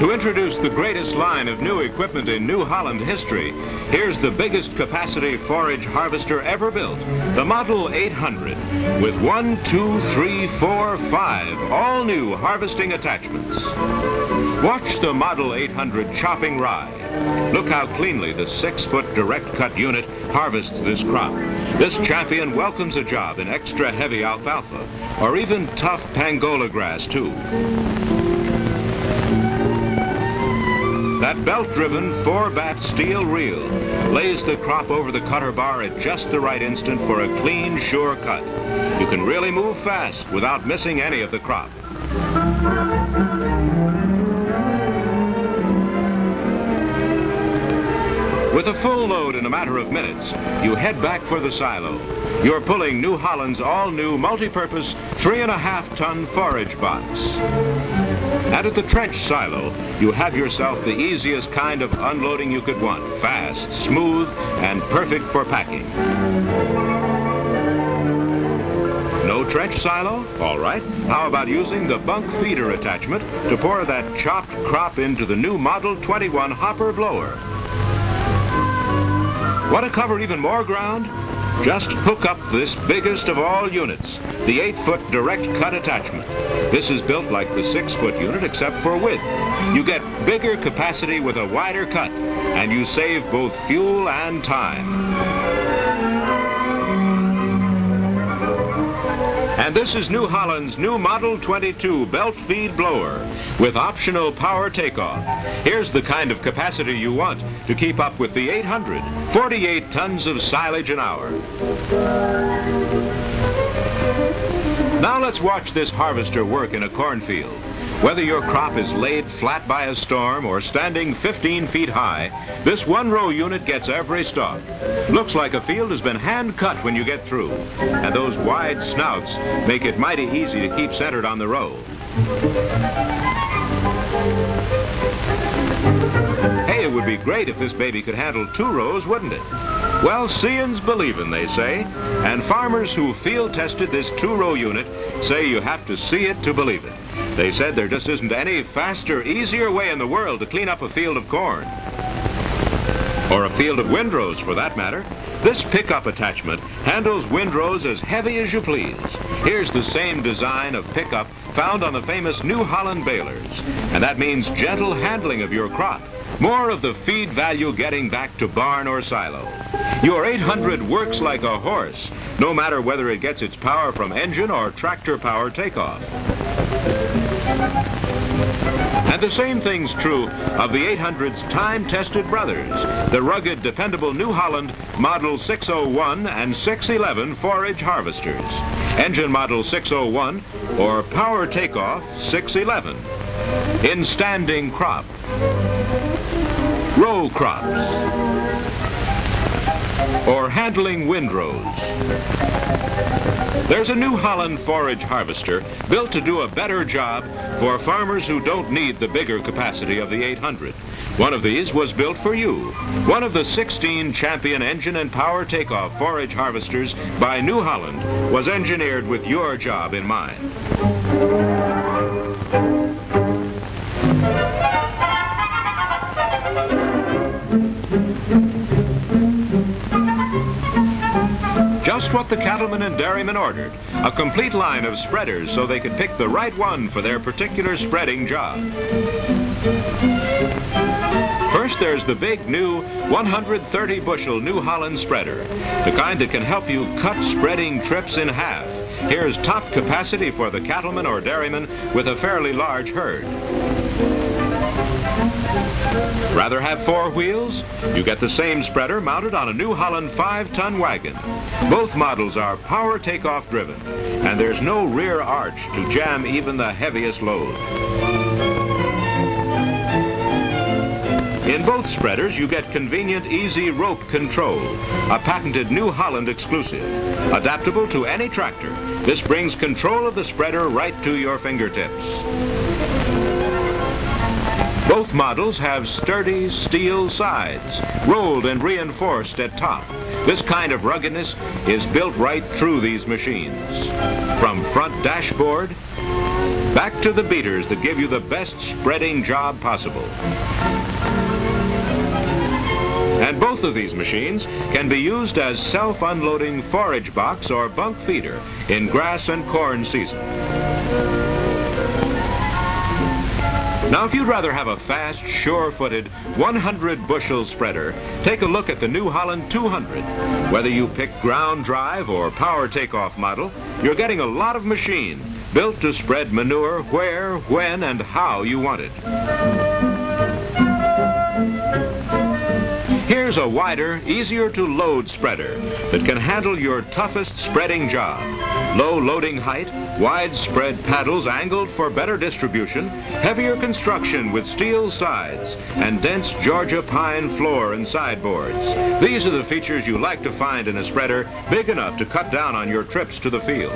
To introduce the greatest line of new equipment in New Holland history, here's the biggest capacity forage harvester ever built, the Model 800, with one, two, three, four, five all-new harvesting attachments. Watch the Model 800 chopping rye. Look how cleanly the six-foot direct-cut unit harvests this crop. This champion welcomes a job in extra heavy alfalfa, or even tough pangola grass, too. That belt-driven four-bat steel reel lays the crop over the cutter bar at just the right instant for a clean, sure cut. You can really move fast without missing any of the crop. With a full load in a matter of minutes, you head back for the silo. You're pulling New Holland's all-new multi-purpose three and a half ton forage box. And at the trench silo, you have yourself the easiest kind of unloading you could want. Fast, smooth, and perfect for packing. No trench silo? All right. How about using the bunk feeder attachment to pour that chopped crop into the new Model 21 hopper blower? Want to cover even more ground? Just hook up this biggest of all units, the 8-foot direct cut attachment. This is built like the 6-foot unit except for width. You get bigger capacity with a wider cut, and you save both fuel and time. And this is New Holland's new Model 22 belt feed blower with optional power takeoff. Here's the kind of capacity you want to keep up with the 800, 48 tons of silage an hour. Now let's watch this harvester work in a cornfield. Whether your crop is laid flat by a storm or standing 15 feet high, this one-row unit gets every stalk. Looks like a field has been hand-cut when you get through, and those wide snouts make it mighty easy to keep centered on the row. Hey, it would be great if this baby could handle two rows, wouldn't it? Well, seeing's believing, they say, and farmers who field tested this two-row unit say you have to see it to believe it. They said there just isn't any faster, easier way in the world to clean up a field of corn. Or a field of windrows, for that matter. This pickup attachment handles windrows as heavy as you please. Here's the same design of pickup found on the famous New Holland balers. And that means gentle handling of your crop. More of the feed value getting back to barn or silo. Your 800 works like a horse, no matter whether it gets its power from engine or tractor power takeoff. And the same thing's true of the 800's time-tested brothers, the rugged, dependable New Holland Model 601 and 611 forage harvesters. Engine Model 601 or Power Takeoff 611. In standing crop. Row crops. Or handling windrows. There's a New Holland forage harvester built to do a better job for farmers who don't need the bigger capacity of the 800. One of these was built for you. One of the 16 champion engine and power takeoff forage harvesters by New Holland was engineered with your job in mind. What the cattlemen and dairymen ordered. A complete line of spreaders so they could pick the right one for their particular spreading job. First, there's the big new 130 bushel New Holland spreader, the kind that can help you cut spreading trips in half. Here's top capacity for the cattleman or dairyman with a fairly large herd. Rather have four wheels? You get the same spreader mounted on a New Holland 5-ton wagon. Both models are power takeoff driven, and there's no rear arch to jam even the heaviest load. In both spreaders, you get convenient, easy rope control, a patented New Holland exclusive. Adaptable to any tractor, this brings control of the spreader right to your fingertips. Both models have sturdy steel sides, rolled and reinforced at top. This kind of ruggedness is built right through these machines. From front dashboard Back to the beaters that give you the best spreading job possible. And both of these machines can be used as self-unloading forage box or bunk feeder in grass and corn season. Now, if you'd rather have a fast, sure-footed, 100-bushel spreader, take a look at the New Holland 200. Whether you pick ground drive or power takeoff model, you're getting a lot of machine built to spread manure where, when, and how you want it. Here's a wider, easier to load spreader that can handle your toughest spreading job. Low loading height, widespread paddles angled for better distribution, heavier construction with steel sides, and dense Georgia pine floor and sideboards. These are the features you like to find in a spreader big enough to cut down on your trips to the field.